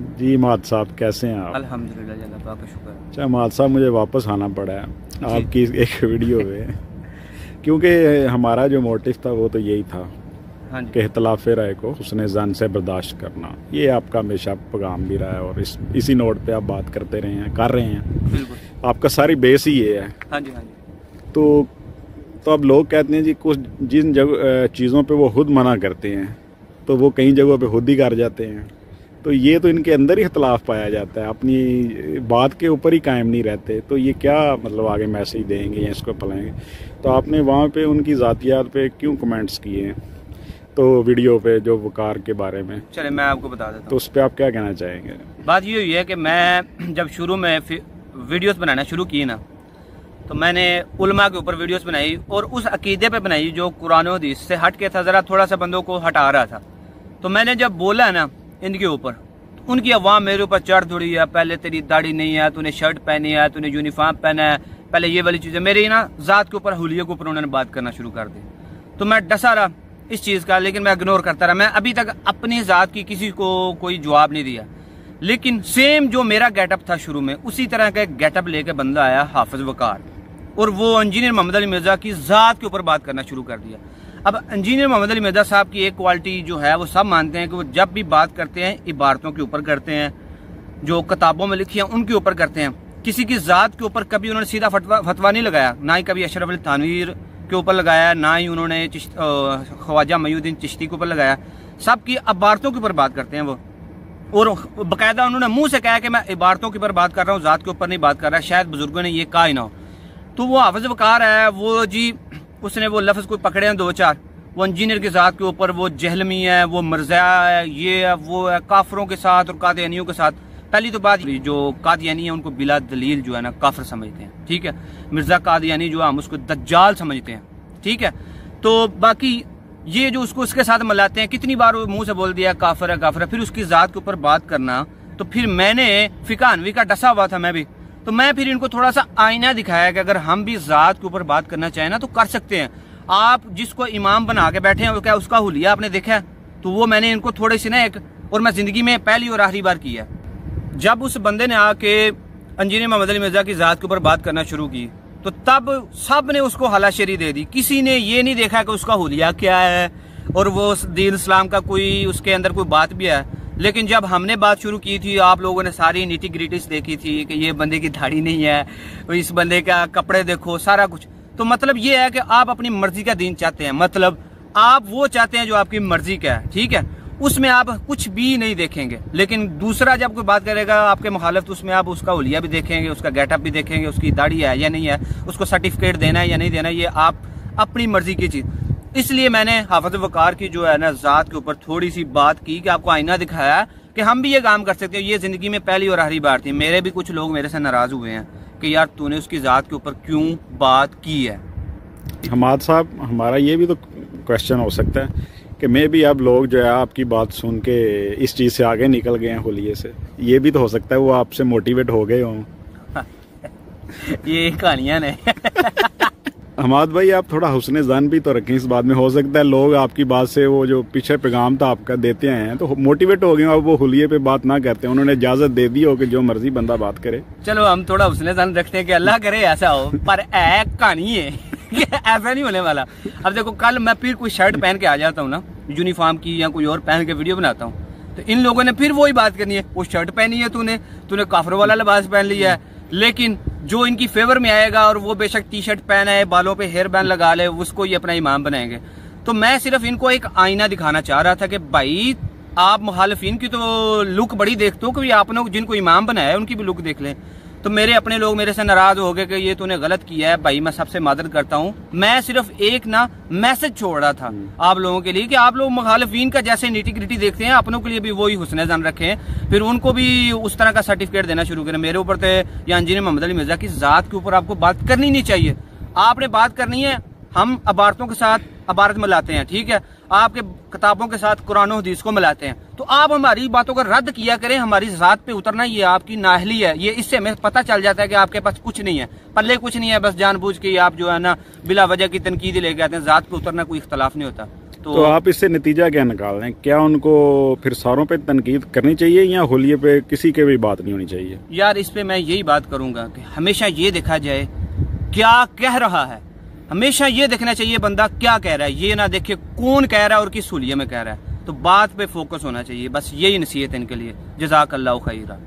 जी माद साहब कैसे हैं आप? अल्हम्दुलिल्लाह का शुक्र अच्छा माद साहब मुझे वापस आना पड़ा है। आपकी एक वीडियो में। क्योंकि हमारा जो मोटिव था वो तो यही था हाँ कि इख्तलाफ राय को उसने जन से बर्दाश्त करना। ये आपका हमेशा पैगाम भी रहा है और इस इसी नोट पे आप बात करते रहे हैं कर रहे हैं। बिल्कुल। आपका सारी बेस ही ये है। हाँ जी हाँ जी। तो तो अब लोग कहते हैं जी कुछ जिन जगह चीज़ों पे वो खुद मना करते हैं तो वो कई जगहों पे खुद ही कर जाते हैं। तो ये तो इनके अंदर ही इख्तलाफ पाया जाता है। अपनी बात के ऊपर ही कायम नहीं रहते। तो ये क्या मतलब आगे मैसेज देंगे या इसको फैलाएँगे? तो आपने वहाँ पे उनकी ज़ातियात पे क्यों कमेंट्स किए हैं? तो वीडियो पे जो वकार के बारे में। चले मैं आपको बता देता तो उस पर आप क्या कहना चाहेंगे? बात ये हुई है कि मैं जब शुरू में वीडियोस बनाना शुरू की ना तो मैंने उलमा के ऊपर वीडियोस बनाई और उस अकीदे पे बनाई जो कुरान हदीस से हट के था। ज़रा थोड़ा सा बंदों को हटा रहा था। तो मैंने जब बोला ना इनके ऊपर। उनकी अवाम मेरे ऊपर चढ़ थोड़ी है। पहले तेरी दाढ़ी नहीं है, तूने शर्ट पहनी है, तूने यूनिफॉर्म पहना है। पहले ये वाली चीज़ें। मेरी ना ज़ात के ऊपर, हुलिया के ऊपर उन्होंने बात करना शुरू कर दी। तो मैं डसा रहा इस चीज़ का, लेकिन मैं इग्नोर करता रहा। मैं अभी तक अपनी ज़ात की किसी को कोई जवाब नहीं दिया। लेकिन सेम जो मेरा गेटअप था शुरू में, उसी तरह का गेटअप लेके बंदा आया, हाफिज वकार। और वो इंजीनियर मोहम्मद अली मिर्ज़ा की ज़ात के ऊपर बात करना शुरू कर दिया। अब इंजीनियर मोहम्मद अली मिर्ज़ा साहब की एक क्वालिटी जो है, वो सब मानते हैं कि वो जब भी बात करते हैं, इबारतों के ऊपर करते हैं, जो किताबों में लिखी हैं, उनके ऊपर करते हैं। किसी की ज़ात के ऊपर कभी उन्होंने सीधा फतवा फतवा नहीं लगाया, ना ही कभी अशरफ अली थानवीर के ऊपर लगाया, ना ही उन्होंने ख्वाजा मयूद्दीन चिश्ती के ऊपर लगाया। सबकी इबारतों के ऊपर बात करते हैं वो। और बाकायदा उन्होंने मुँह से कहा कि मैं इबारतों के ऊपर बात कर रहा हूँ, ज़ात के ऊपर नहीं बात कर रहा, शायद बुज़ुर्गों ने ये कहा ही ना हो। तो वो हाफज वकार है, वो जी उसने वो लफ्ज़ कोई पकड़े हैं दो चार। वो इंजीनियर की ज़ात के ऊपर वो जहलमी है, वो मरजा है, ये है, वो है, काफरों के साथ और कादियानियों के साथ। पहली तो बात, जो कादियानी है, उनको बिला दलील जो है ना, काफर समझते हैं, ठीक है? मिर्ज़ा कादियानी जो है हम उसको दज्जाल समझते हैं, ठीक है? तो बाकी ये जो उसको उसके साथ मिलाते हैं, कितनी बार वो मुँह से बोल दिया, काफर है काफर है, फिर उसकी ज़ात के ऊपर बात करना तो फिर मैंने फिकानवी का डसा हुआ था मैं भी। तो मैं फिर इनको थोड़ा सा आईना दिखाया कि अगर हम भी ज़ात के ऊपर बात करना चाहें ना तो कर सकते हैं। आप जिसको इमाम बना के बैठे हैं, वो क्या उसका हुलिया आपने देखा है? तो वो मैंने इनको थोड़े से ना एक, और मैं ज़िंदगी में पहली और आखिरी बार किया जब उस बंदे ने आके इंजीनियर मोहम्मद अली मिर्ज़ा की ज़ात के ऊपर बात करना शुरू की तो तब सबने उसको हलाशेरी दे दी। किसी ने ये नहीं देखा कि उसका हुलिया क्या है, और वो दीन इस्लाम का कोई, उसके अंदर कोई बात भी है। लेकिन जब हमने बात शुरू की थी, आप लोगों ने सारी नीटी ग्रिटिस देखी थी कि ये बंदे की दाढ़ी नहीं है इस बंदे का कपड़े देखो, सारा कुछ। तो मतलब ये है कि आप अपनी मर्ज़ी का दिन चाहते हैं। मतलब आप वो चाहते हैं जो आपकी मर्ज़ी का है, ठीक है? उसमें आप कुछ भी नहीं देखेंगे। लेकिन दूसरा जब कोई बात करेगा आपके मुखालफ तो उसमें आप उसका उलिया भी देखेंगे, उसका गेटअप भी देखेंगे, उसकी दाढ़ी है या नहीं है, उसको सर्टिफिकेट देना है या नहीं देना ये आप अपनी मर्ज़ी की चीज़। इसलिए मैंने हाफत वकार की जो है ना ज़ात के ऊपर थोड़ी सी बात की कि आपको आईना दिखाया कि हम भी ये काम कर सकते हैं। ये ज़िंदगी में पहली और आखिरी बार थी। मेरे भी कुछ लोग मेरे से नाराज़ हुए हैं कि यार तूने उसकी ज़ात के ऊपर क्यों बात की है? हमाद साहब हमारा ये भी तो क्वेश्चन हो सकता है कि मैं भी अब लोग जो है आपकी बात सुन के इस चीज़ से आगे निकल गए हैं होलिये से। ये भी तो हो सकता है वो आपसे मोटिवेट हो गए हों। ये कहानियाँ ने। हमाद भाई, आप थोड़ा हुसन जन भी तो रखें इस बात में। हो सकता है लोग आपकी बात से वो जो पीछे पैगाम था आपका देते आए हैं तो मोटिवेट हो गए अब वो हुलिये पे बात ना करते हैं। उन्होंने इजाज़त दे दी हो कि जो मर्ज़ी बंदा बात करे। चलो, हम थोड़ा हुसन जन रखते हैं कि अल्लाह करे, ऐसा हो। पर है कहानी है ऐसा नहीं होने वाला। अब देखो, कल मैं फिर कोई शर्ट पहन के आ जाता हूँ ना यूनिफॉर्म की या कोई और पहन के वीडियो बनाता हूँ तो इन लोगों ने फिर वही बात करनी है। वो शर्ट पहनी है तूने तूने काफरों वाला लिबास पहन लिया है। लेकिन जो इनकी फेवर में आएगा और वो बेशक टी शर्ट पहने बालों पे हेयर बैंड लगा ले, उसको ये अपना इमाम बनाएँगे। तो मैं सिर्फ़ इनको एक आईना दिखाना चाह रहा था कि भाई आप मुखालफिन की तो लुक बड़ी देखते हो कि आपने जिनको इमाम बनाया है उनकी भी लुक देख लें। तो मेरे अपने लोग मेरे से नाराज़ हो गए कि ये तूने गलत किया है भाई मैं सबसे मदद करता हूँ। मैं सिर्फ़ एक ना मैसेज छोड़ रहा था हम्म। आप लोगों के लिए कि आप लोग मुखालफीन का जैसे नीटी ग्रिटी देखते हैं अपनों के लिए भी वही हुसन जन रखें। फिर उनको भी उस तरह का सर्टिफिकेट देना शुरू करें। मेरे ऊपर तो या इंजीनियर मोहम्मद अली मिर्ज़ा की जात के ऊपर आपको बात करनी नहीं चाहिए। आपने बात करनी है हम अबारतों के साथ अबारत मिलाते हैं ठीक है? आपके किताबों के साथ कुरान हदीस को मिलाते हैं। तो आप हमारी बातों को रद्द किया करें हमारी जात पे उतरना ये आपकी नाहली है। ये इससे हमें पता चल जाता है कि आपके पास कुछ नहीं है। पल्ले कुछ नहीं है बस जानबूझ के आप जो है ना बिला वजह की तनकीद लेके आते हैं। जात पे उतरना कोई इख्तलाफ नहीं होता। तो आप इससे नतीजा क्या निकाल रहे हैं? क्या उनको फिर सारों पे तनकीद करनी चाहिए या होलिये पे किसी के भी बात नहीं होनी चाहिए? यार इस पे मैं यही बात करूँगा कि हमेशा ये देखा जाए क्या कह रहा है? हमेशा ये देखना चाहिए बंदा क्या कह रहा है, ये ना देखे कौन कह रहा है और किस सूलिए में कह रहा है। तो बात पे फोकस होना चाहिए, बस यही नसीहत इनके लिए। जजाक अल्लाह खैरा।